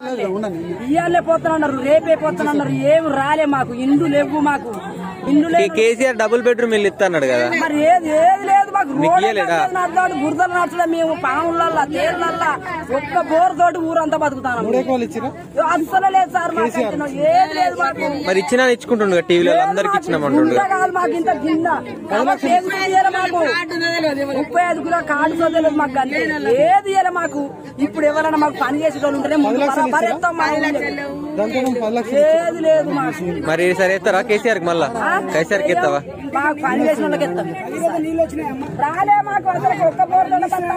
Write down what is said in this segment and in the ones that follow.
ఇయ్యాలే పోతానన్నారు రేపే పోతానన్నారు ఏం రాలే మాకు ఇండ్లు లేవు మాకు. ఇండ్లు లేదు కేసీఆర్ డబుల్ బెడ్రూమ్ ఇల్లు ఇస్తాడు కదా. మరి ఏది ఏది లేదు. మాకు? నడతాడు బురదలు నడచలే మేము పాములల్లా తేళ్ళల్లా ఒక్క బోర్ తోటి ఊరంతా బతుకుతాను. అసలు లేదు సార్ మాకు. ఏది లేదు మాకు. మరి ఇచ్చినా ఇచ్చుకుంటుండు టీవీలో అందరికి ఇచ్చినామంటుండు మాకు ఇంత కింద మాకు. ముప్పై ఐదు కిలో కార్డు చదవలేదు మాకు అంతే. ఏది ఇయ్యాలి మాకు. ఇప్పుడు ఎవరైనా మాకు పని చేసే వాళ్ళు ఉంటేనే ముందు. ఏది లేదు మాకు. మరి ఈసారి ఎత్తారా కేసీఆర్కి మళ్ళా? కేసీఆర్కి ఎత్తావా? మాకు పని చేసిన వాళ్ళకి ఎత్తాం రాలే మాకు అసలు ఒక్క తోట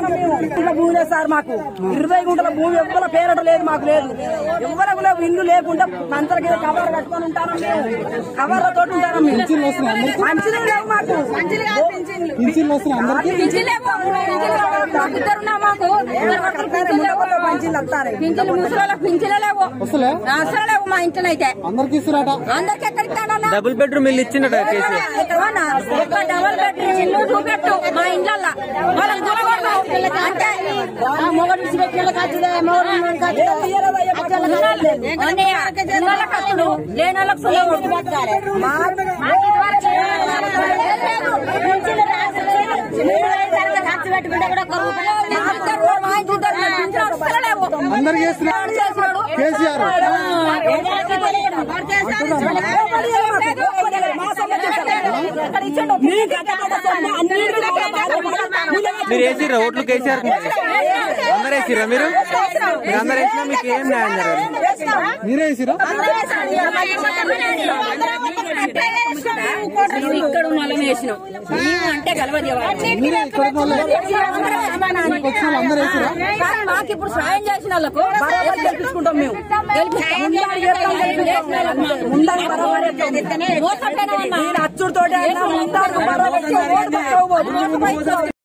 మేము. ఇట్లా భూమి లేదు సార్ మాకు. ఇరవై గుంటల భూమి ఎవ్వర పేరట లేదు మాకు లేదు. ఎవ్వరకు లేవు ఇల్లు లేకుండా మంతలకి కవర్ కట్టుకొని ఉంటాను మేము. కవర్లతో ఉంటాను మేము. మంచిది లేవు మాకు. మంచిది వస్తారు పింఛన్లు. ముసలోళ్ళకి పింఛన్లు లేవు అసలు లేవు మా ఇంట్లో అయితే అందరికి ఎక్కడికి ఇస్తాడన్నా? డబుల్ బెడ్రూమ్ ఇల్లు? ఒక్క డబల్ బెడ్రూమ్ ఇల్లు చూపెట్టు మా ఇండ్లల్లా వాళ్ళకి చూడకూడదు అంటే మొగడు లేని వాళ్ళకి అందరికి చేస్తున్నాడు? కేసీఆర్. మీరు వేసిర్రా? ఓట్లు కేసీఆర్కి? అందరు వేసిర్రా మీరు? మీరు అందరు వేసినా మీకు ఏం న్యాయం జరగదు. మీరే వేసిరా మేము ఇక్కడ వేసినాం మేము అంటే మాకు ఇప్పుడు సాయం చేసిన వాళ్ళకు గెలిపించుకుంటాం మేము ముందని